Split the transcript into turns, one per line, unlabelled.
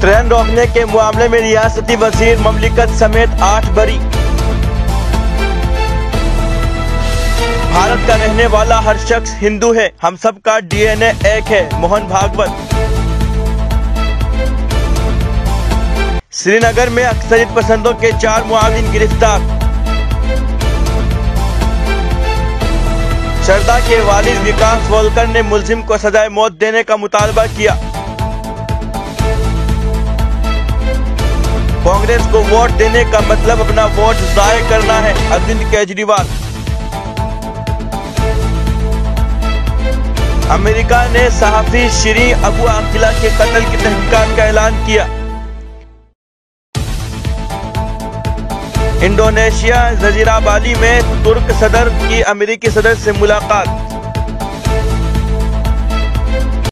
Train रोकने के मामले में रियासती वज़ीर ममलिकत समेत आठ बरी। भारत का रहने वाला हर शख्स हिंदू है। हम सब का डीएनए एक है, मोहन भागवत। श्रीनगर में अक्सरियत पसंदों के चार मुआविन गिरफ़्तार शरदा के वालिद विकास वोलकर ने मुलजिम को सजाए मौत देने का मुतालबा किया। कांग्रेस को वोट देने का मतलब अपना वोट जाय करना है, अरविंद केजरीवाल। अमेरिका ने सहाफी श्री अबू अकीला के कत्ल की तहकीकात का ऐलान किया। इंडोनेशिया जजीरा बाली में तुर्क सदर की अमेरिकी सदर से मुलाकात।